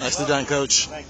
Nicely done, coach. Thanks,